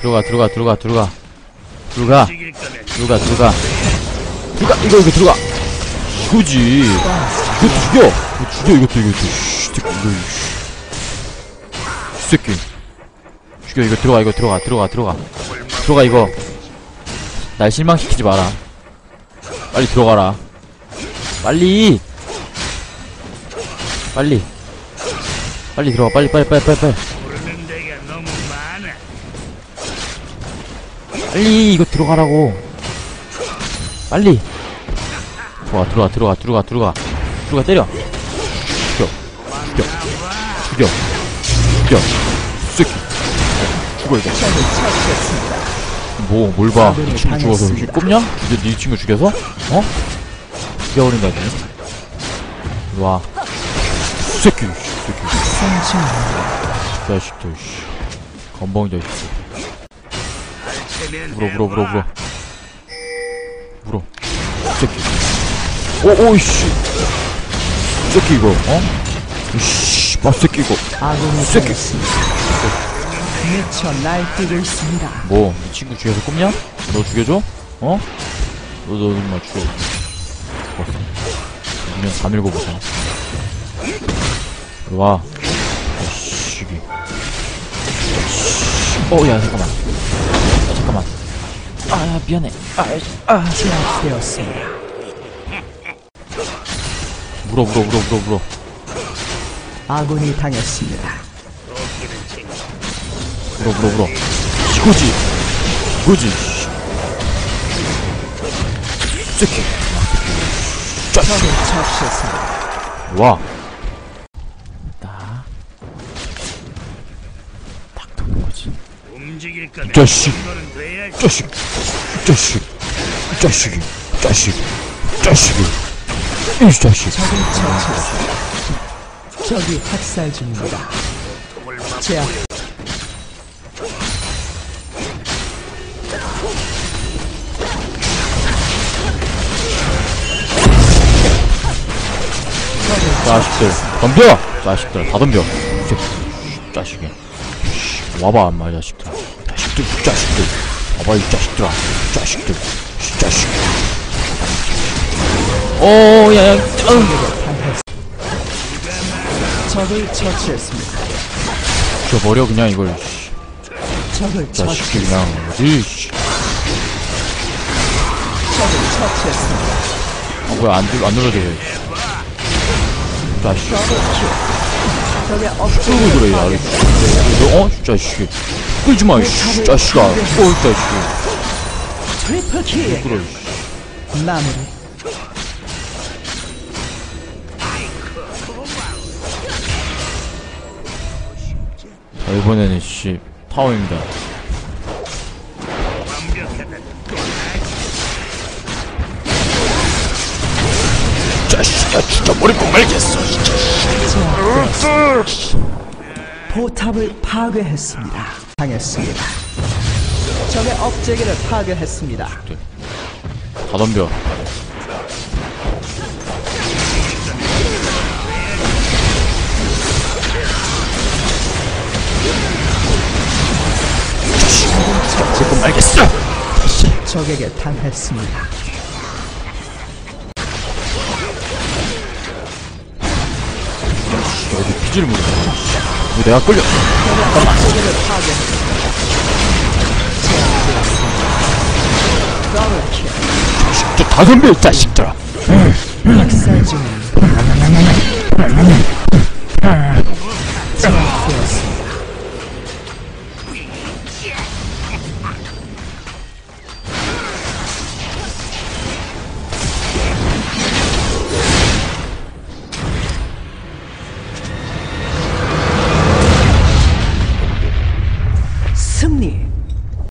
들어가 들어가 들어가 들어가. 들어가. 들어가 들어가. 들어가 이거 이거 들어가. 이거지. 이거 죽여. 이거 죽여 이것도 이것도 이 새끼. 죽여 이거 들어가 이거 들어가 들어가 들어가. 들어가 이거. 날 실망시키지 마라. 빨리 들어가라. 빨리. 빨리. 빨리 들어가. 빨리 빨리 빨리 빨리 빨리 이거 들어가라고. 빨리. 들어가 들어가 들어가 들어가 들어가. 들어가 때려. 죽여. 죽여. 죽여. 죽여. 새끼. 죽어 이거. 뭐뭘 봐. 이 친구 죽어서 이게 꼽냐? 이제 네 친구 죽여서? 어? 죽여버린다니 일로와. 새끼 새끼. 자식들 씨. 건방이 자식 체면 물어 물어 물어 물어. 물어. 새끼. 오 오이씨. 새끼 이거 어? 이씨 맛새끼 이거. 아군이 새끼. 미쳐 날뛰고 있습니다. 뭐 이 친구 죽여서 꼽냐? 너 죽여줘? 어? 너너 정말 죽여. 죽었어. 그냥 다 밀고 보자 일로와. 이씨 어야 야, 잠깐만 아야 미안해 아 제압되었습니다. 물어 물어 물어 물어 물어 아군이 당했습니다. 물어 물어 물어 이거지 이거지 새끼 적을 처치했습니다. 와. 딱. 딱 도는 거지. 움직일 거면 자식. 자식. 자식. 자식이. 자식. 자식이. 이 자식. 적을 처치했습니다. 적이 학살 중입니다. 제압. 자식들. 덤벼! 자식들. 다 덤벼. 자식이. 씨, 와봐, 엄마, 자식들. 자식들, 자식들. 와봐, 이 자식들아. 자식들. 이 자식. 오, 야, 야, 어. 적을 처치했습니다. 죽여버려, 그냥 이걸. 씨. 적을 자식들, 처치. 그냥. 어디, 씨. 적을 처치했습니다. 아, 뭐야, 안, 눌- 안 눌러져, 왜. 자식. 적의 억제를 그래, 야. 너, 어? 자식. 끌지 마, 이씨. 자식아. 어, 자식. 끌어, 이씨. 마무리. 자, 이번에는, 씨. 타워입니다. 자식아, 죽여버리고 말겠어. 포탑을 파괴했습니다. 당했습니다. 적의 업체계를 파괴했습니다. 다 덤벼. 지금 알겠어. 적에게 당했습니다. 어디 피지를 못해. 이거 내가 끌려. 킬. 저다 덤벼, 이 자식들아. 제압되었습니다.